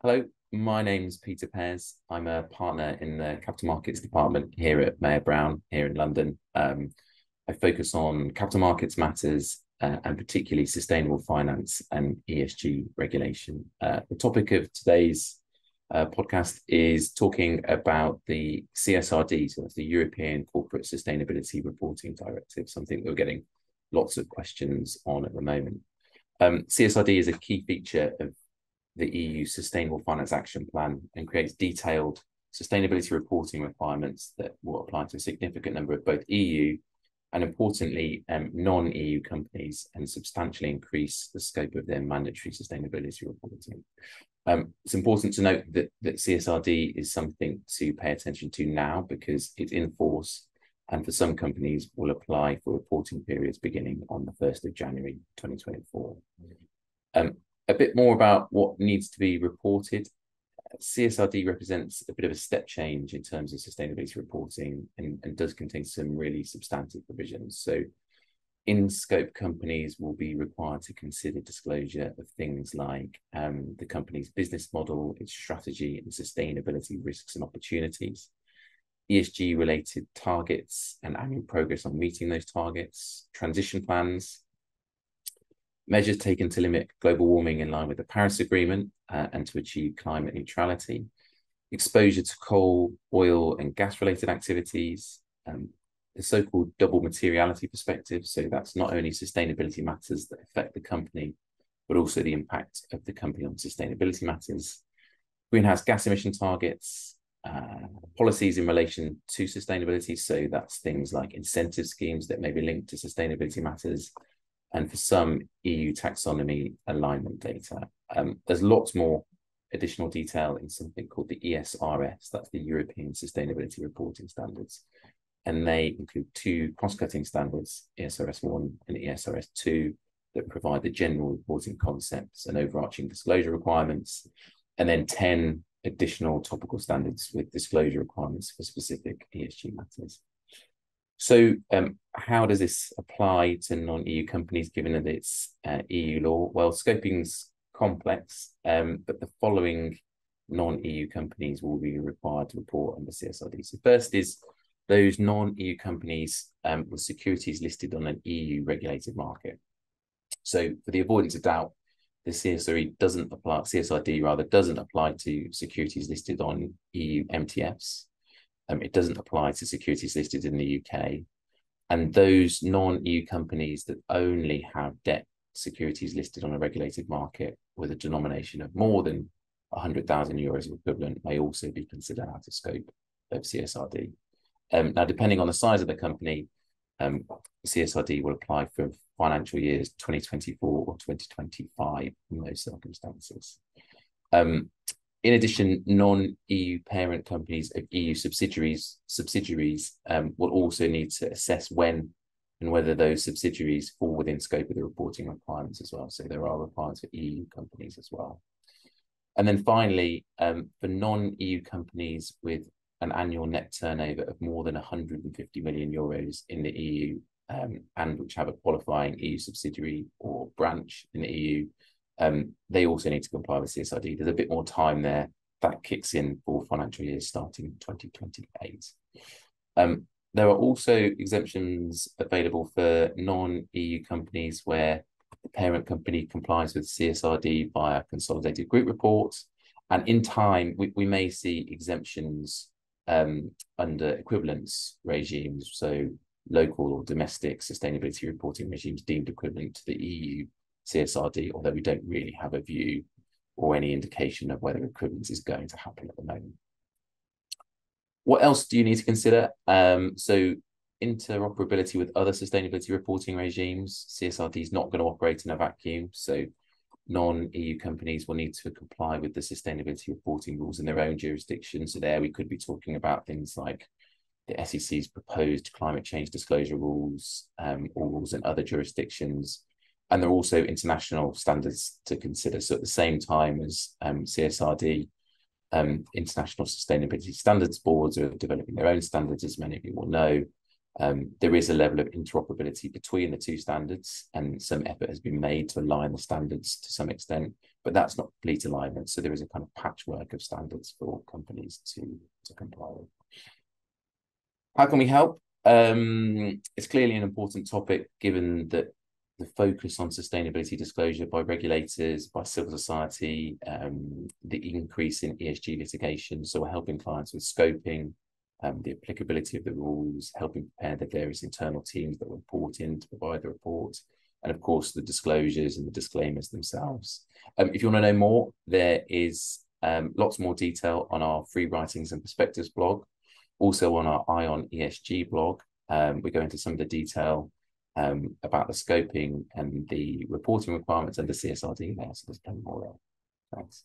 Hello, my name's Peter Pears. I'm a partner in the capital markets department here at Mayer Brown here in London. Um, I focus on capital markets matters uh, and particularly sustainable finance and ESG regulation. Uh, the topic of today's uh, podcast is talking about the CSRD, so that's the European Corporate Sustainability Reporting Directive, something we're getting lots of questions on at the moment. Um, CSRD is a key feature of the EU Sustainable Finance Action Plan and creates detailed sustainability reporting requirements that will apply to a significant number of both EU and importantly, um, non-EU companies and substantially increase the scope of their mandatory sustainability reporting. Um, it's important to note that, that CSRD is something to pay attention to now because it's in force and for some companies will apply for reporting periods beginning on the 1st of January 2024. Um, a bit more about what needs to be reported. CSRD represents a bit of a step change in terms of sustainability reporting and, and does contain some really substantive provisions. So in scope companies will be required to consider disclosure of things like um, the company's business model, its strategy and sustainability risks and opportunities, ESG related targets and annual progress on meeting those targets, transition plans, measures taken to limit global warming in line with the Paris Agreement uh, and to achieve climate neutrality, exposure to coal, oil, and gas related activities, um, the so called double materiality perspective. So that's not only sustainability matters that affect the company, but also the impact of the company on sustainability matters, greenhouse gas emission targets. Uh, policies in relation to sustainability. So that's things like incentive schemes that may be linked to sustainability matters, and for some EU taxonomy alignment data. Um, there's lots more additional detail in something called the ESRS, that's the European Sustainability Reporting Standards. And they include two cross-cutting standards, ESRS 1 and ESRS 2, that provide the general reporting concepts and overarching disclosure requirements, and then 10 additional topical standards with disclosure requirements for specific ESG matters. So, um, how does this apply to non-EU companies, given that it's uh, EU law? Well, scoping's complex, um, but the following non-EU companies will be required to report under CSRD. So, first is those non-EU companies um, with securities listed on an EU regulated market. So, for the avoidance of doubt, the CSRD doesn't apply. CSRD rather doesn't apply to securities listed on EU MTFs um, it doesn't apply to securities listed in the UK. And those non-EU companies that only have debt securities listed on a regulated market with a denomination of more than 100,000 euros equivalent may also be considered out of scope of CSRD. Um, now, depending on the size of the company, um, CSRD will apply for financial years 2024 or 2025 in those circumstances. Um, in addition, non-EU parent companies of EU subsidiaries subsidiaries um, will also need to assess when and whether those subsidiaries fall within scope of the reporting requirements as well. So there are requirements for EU companies as well. And then finally, um, for non-EU companies with an annual net turnover of more than 150 million euros in the EU um, and which have a qualifying EU subsidiary or branch in the EU, um, they also need to comply with CSRD. There's a bit more time there. That kicks in for financial years starting 2028. Um, there are also exemptions available for non-EU companies where the parent company complies with CSRD via consolidated group reports. And in time, we, we may see exemptions um, under equivalence regimes, so local or domestic sustainability reporting regimes deemed equivalent to the EU CSRD, although we don't really have a view or any indication of whether equivalence is going to happen at the moment. What else do you need to consider? Um, so interoperability with other sustainability reporting regimes. CSRD is not going to operate in a vacuum. So non-EU companies will need to comply with the sustainability reporting rules in their own jurisdiction. So there we could be talking about things like the SEC's proposed climate change disclosure rules, um, or rules in other jurisdictions, and there are also international standards to consider. So at the same time as um, CSRD, um, international sustainability standards boards are developing their own standards, as many of you will know. Um, there is a level of interoperability between the two standards, and some effort has been made to align the standards to some extent, but that's not complete alignment. So there is a kind of patchwork of standards for companies to, to comply with. How can we help? Um, it's clearly an important topic given that the focus on sustainability disclosure by regulators, by civil society, um, the increase in ESG litigation. So we're helping clients with scoping, um, the applicability of the rules, helping prepare the various internal teams that report in to provide the report, and of course the disclosures and the disclaimers themselves. Um, if you want to know more, there is um, lots more detail on our free writings and perspectives blog, also on our Eye on ESG blog. Um, we go into some of the detail um, about the scoping and the reporting requirements and the CSRD there, so there's plenty more there. Thanks.